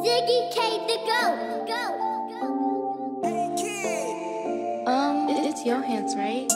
Ziggy K the go. Go. Um, it's your hands, right?